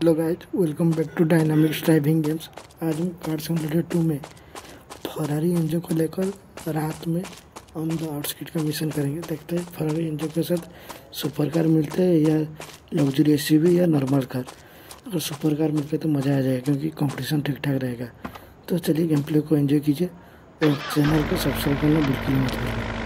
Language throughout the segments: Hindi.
Hello guys welcome back to dynamics driving games आज हम कार सिमुलेटर टू में फरारी एंजो को लेकर रात में ऑन द आउटस्किट का मिशन करेंगे। देखते हैं फरारी एंजो के साथ सुपर कार मिलते हैं या लग्जरी एस या नॉर्मल कार अगर सुपर कार मिलते तो मज़ा आ जाएगा क्योंकि कंपटीशन ठीक ठाक रहेगा। तो चलिए गेम प्ले को एंजॉय कीजिए और चैनल को सब्सक्राइब करना बिल्कुल मत भूलिए।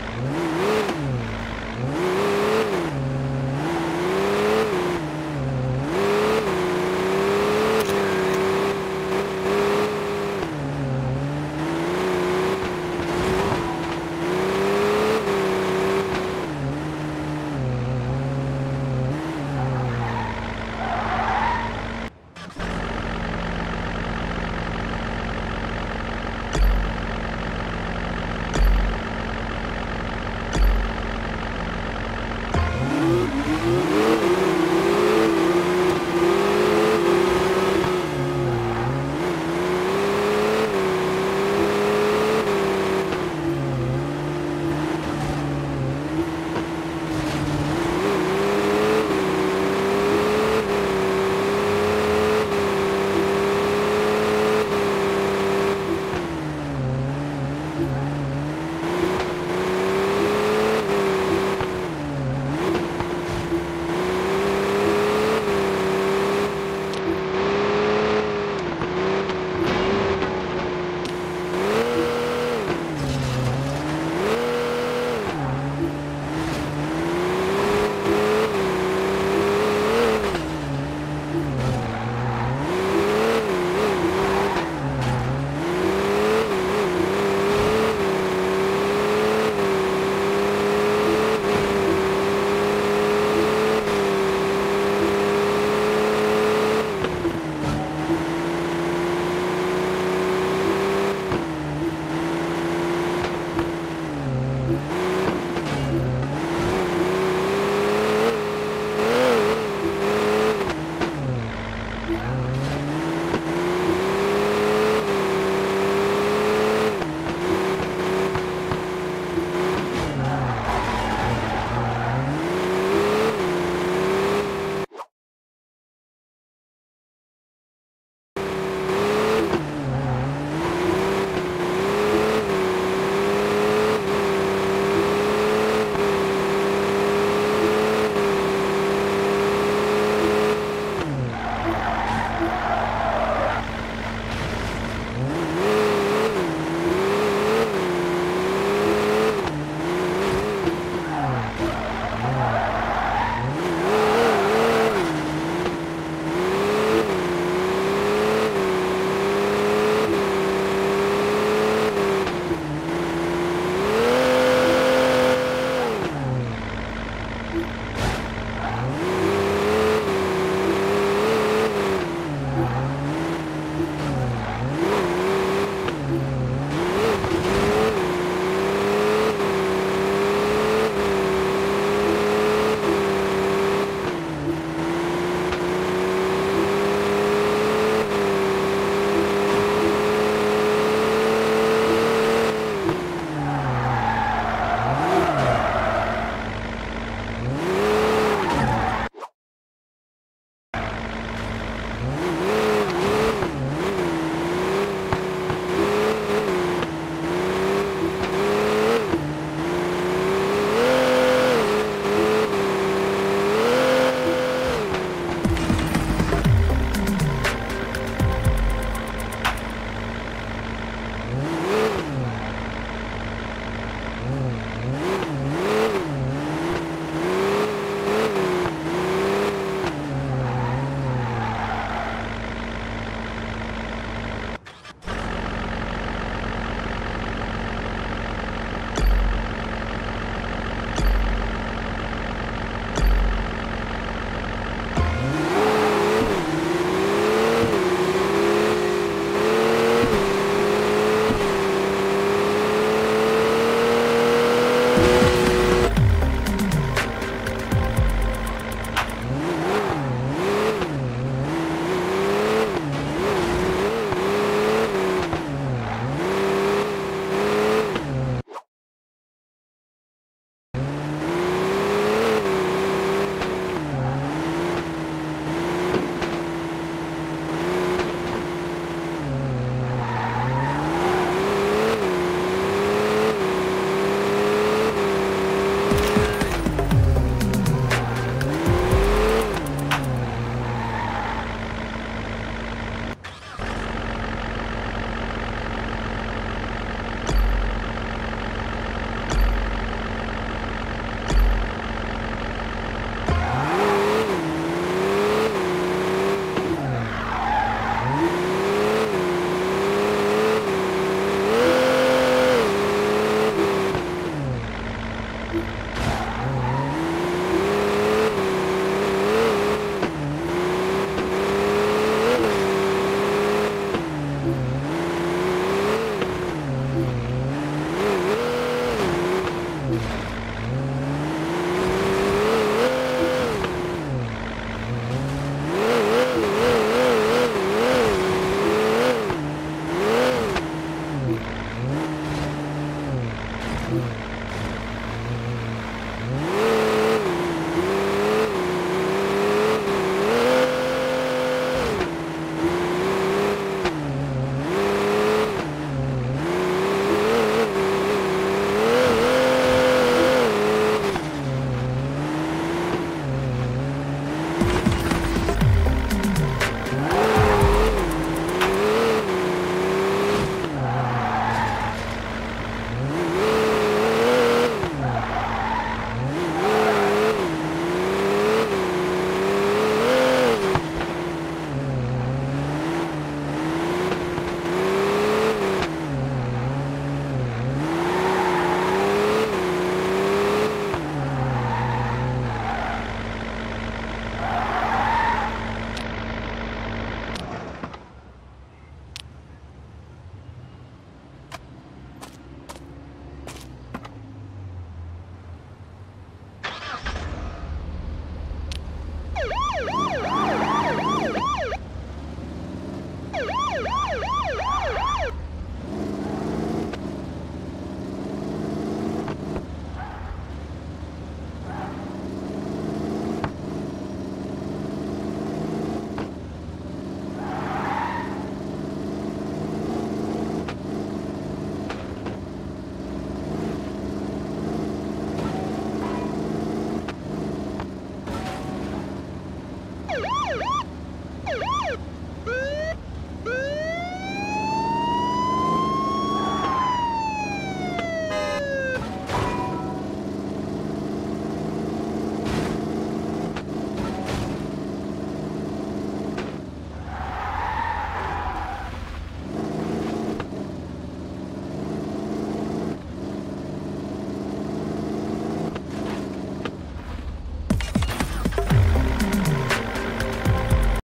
Mm-hmm.